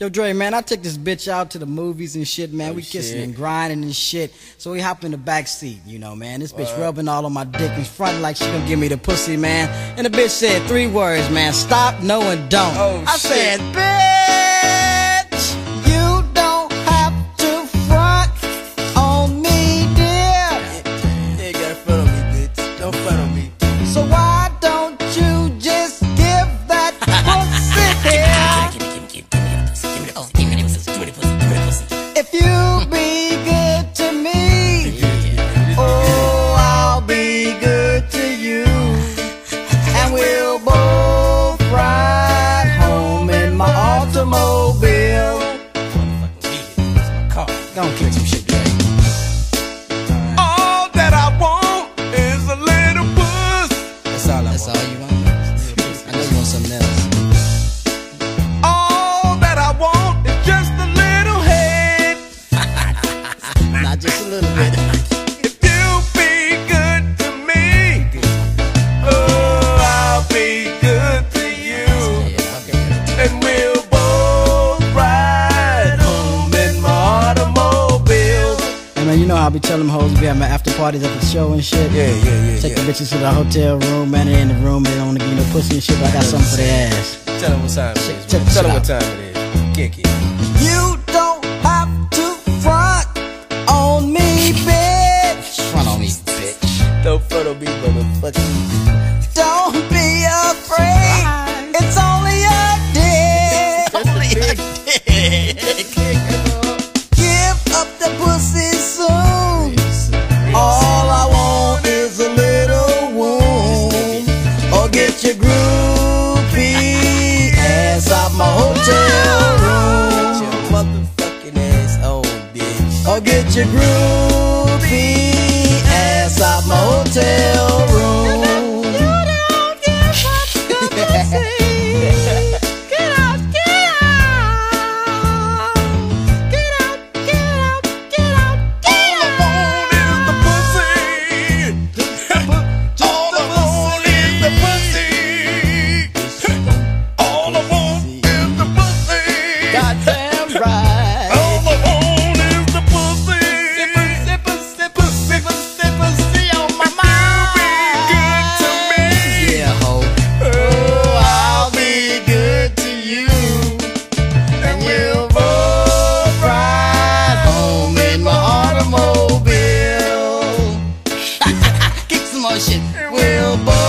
Yo, Dre, man, I took this bitch out to the movies and shit, man. Oh, we kissing shit. and grinding and shit. So we hop in the back seat, you know, man. This bitch rubbing all on my dick in front like she gonna give me the pussy, man. And the bitch said three words, man. Stop, no, and don't. Oh, I shit. said, bitch, you don't puss. That's all you want? I know you want something else. Hey man, you know how I be telling them hoes at my after parties at the show and shit. Yeah, yeah, yeah, Take yeah. the bitches to the hotel room, man. They in the room, they don't wanna give no pussy and shit, but I got something for their ass. Tell them what time it is. Check. Tell them what time it is. Kick it. You don't have to front on me, bitch. Front on me, bitch. Don't front on me, motherfucker. Don't be Your groupie ass out my hotel room. Get your motherfucking ass on, bitch. Or get your groupie ass out my hotel motion. We'll